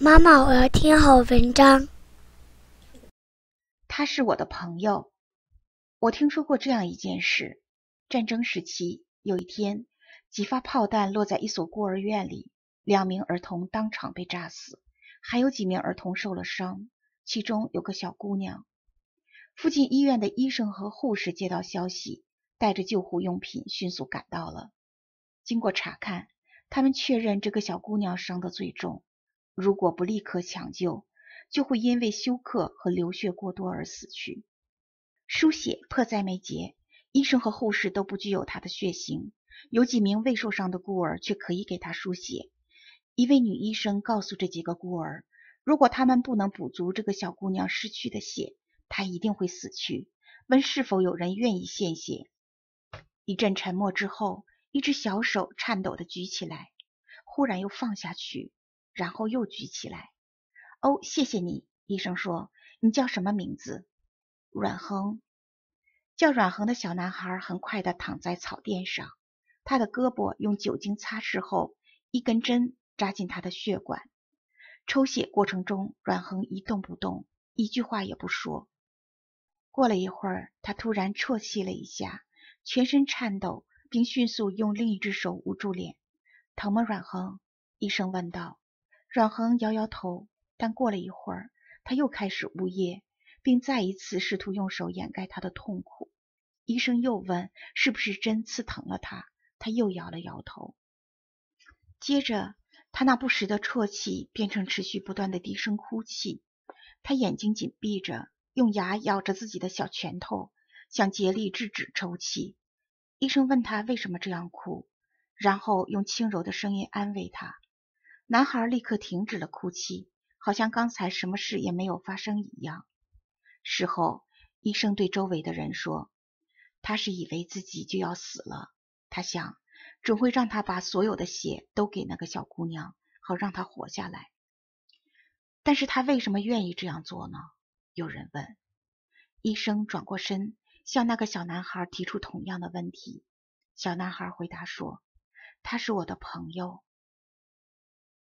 妈妈，我要听好文章。他是我的朋友。我听说过这样一件事：战争时期，有一天，几发炮弹落在一所孤儿院里，两名儿童当场被炸死，还有几名儿童受了伤，其中有个小姑娘。附近医院的医生和护士接到消息，带着救护用品迅速赶到了。经过查看，他们确认这个小姑娘伤得最重。如果不立刻抢救，就会因为休克和流血过多而死去。输血迫在眉睫，医生和护士都不具有她的血型。有几名未受伤的孤儿却可以给她输血。一位女医生告诉这几个孤儿，如果他们不能补足这个小姑娘失去的血，她一定会死去。问是否有人愿意献血。一阵沉默之后，一只小手颤抖地举起来，忽然又放下去。然后又举起来。哦，谢谢你，医生说。你叫什么名字？阮恒。叫阮恒的小男孩很快地躺在草垫上，他的胳膊用酒精擦拭后，一根针扎进他的血管。抽血过程中，阮恒一动不动，一句话也不说。过了一会儿，他突然啜泣了一下，全身颤抖，并迅速用另一只手捂住脸。疼吗，阮恒？医生问道。阮恒摇摇头，但过了一会儿，他又开始呜咽，并再一次试图用手掩盖他的痛苦。医生又问：“是不是针刺疼了他？”他又摇了摇头。接着，他那不时的啜泣变成持续不断的低声哭泣。他眼睛紧闭着，用牙咬着自己的小拳头，想竭力制止抽泣。医生问他为什么这样哭，然后用轻柔的声音安慰他。男孩立刻停止了哭泣，好像刚才什么事也没有发生一样。事后，医生对周围的人说：“他是以为自己就要死了，他想准会让他把所有的血都给那个小姑娘，好让她活下来。但是他为什么愿意这样做呢？”有人问。医生转过身，向那个小男孩提出同样的问题。小男孩回答说：“他是我的朋友。”